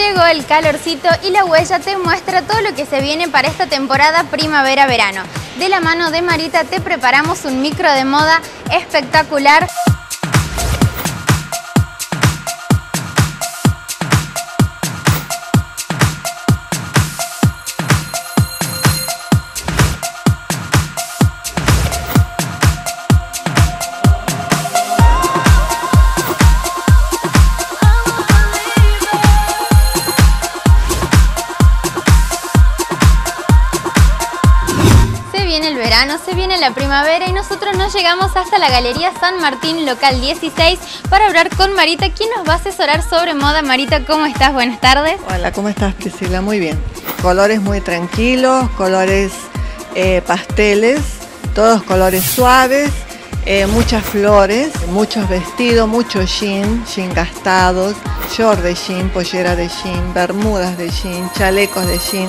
Llegó el calorcito y la huella te muestra todo lo que se viene para esta temporada primavera-verano. De la mano de Marita te preparamos un micro de moda espectacular. Verano, se viene la primavera y nosotros nos llegamos hasta la Galería San Martín, local 16, para hablar con Marita, quien nos va a asesorar sobre moda. Marita, ¿cómo estás? Buenas tardes. Hola, ¿cómo estás Priscila? Muy bien. Colores muy tranquilos, colores eh, pasteles, todos colores suaves, eh, muchas flores, muchos vestidos, mucho jean, jean gastados, short de jean, pollera de jean, bermudas de jean, chalecos de jean.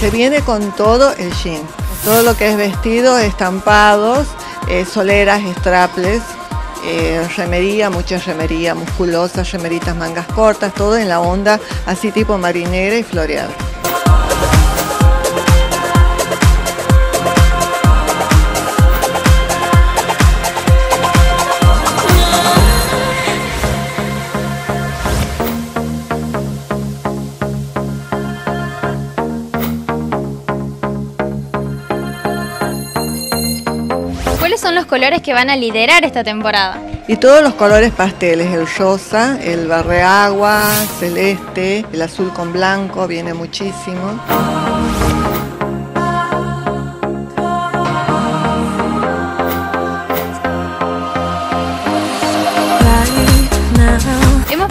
Se viene con todo el jean todo lo que es vestido, estampados, eh, soleras, straples, eh, remería, mucha remería musculosa, remeritas mangas cortas, todo en la onda así tipo marinera y floreada. Son los colores que van a liderar esta temporada? Y todos los colores pasteles, el rosa, el barreagua, celeste, el azul con blanco, viene muchísimo.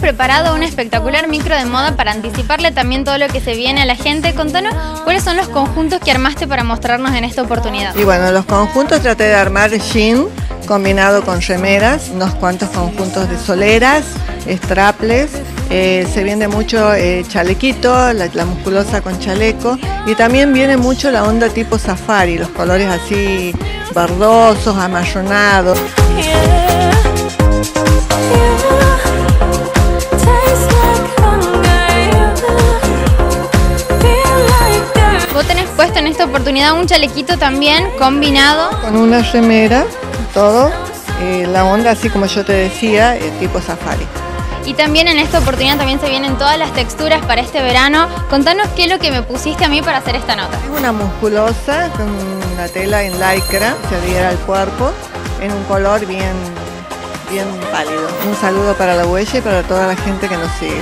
Preparado un espectacular micro de moda para anticiparle también todo lo que se viene a la gente. Contanos cuáles son los conjuntos que armaste para mostrarnos en esta oportunidad. Y bueno, los conjuntos traté de armar jean combinado con remeras, unos cuantos conjuntos de soleras, straples, eh, se viene mucho eh, chalequito, la, musculosa con chaleco y también viene mucho la onda tipo safari, los colores así verdosos, amarronados. Esta oportunidad un chalequito también combinado. Con una remera, todo, eh, la onda así como yo te decía, eh, tipo safari. Y también en esta oportunidad también se vienen todas las texturas para este verano. Contanos qué es lo que me pusiste a mí para hacer esta nota. Es una musculosa con una tela en lycra, se adhiera al cuerpo, en un color bien, bien pálido. Un saludo para la huella y para toda la gente que nos sigue.